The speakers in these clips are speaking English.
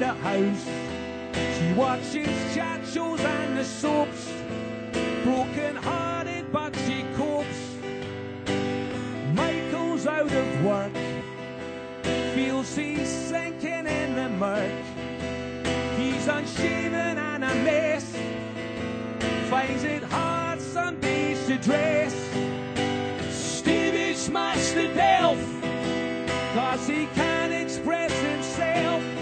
the house. She watches chat shows and the soaps, broken hearted but she copes. Michael's out of work, feels he's sinking in the murk. He's unshaven and a mess, finds it hard some days to dress. Stevie smashed the delf, cause he can't express himself.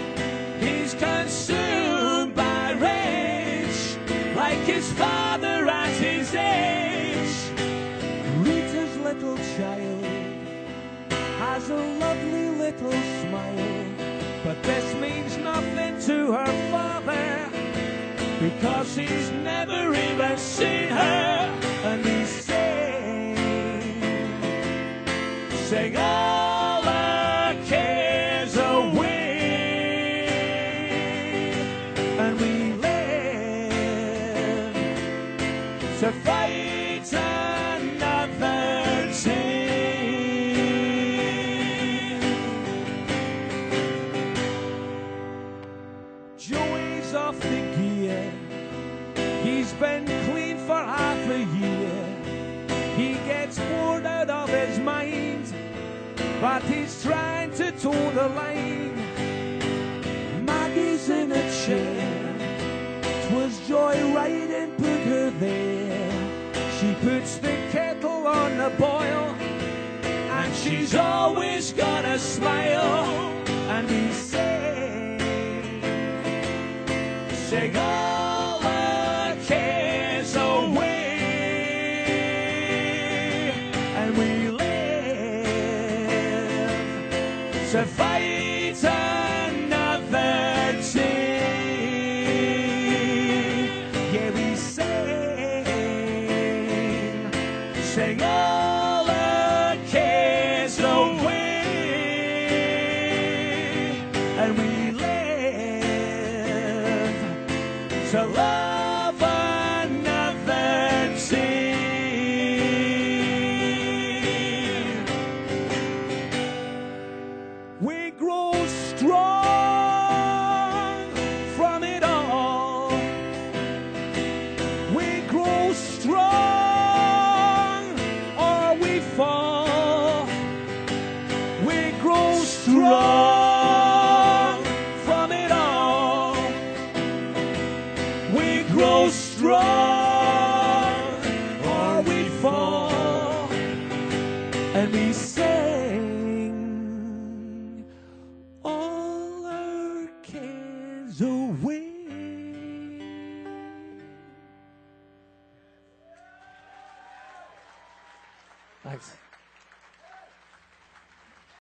Consumed by rage, like his father at his age. Rita's little child has a lovely little smile, but this means nothing to her father because he's never even seen her, and he's saying, sing another day. Joey's off the gear. He's been clean for half a year. He gets bored out of his mind, but he's trying to toe the line. Maggie's in a chair. Twas joy riding put her there. Puts the kettle on the boil, and she's always got a smile. And he says, Shake all our cares away, and we live sing all our cares away, and we live to love We grow strong from it all. We grow strong or we fall. And we sing all our cares away. Thanks.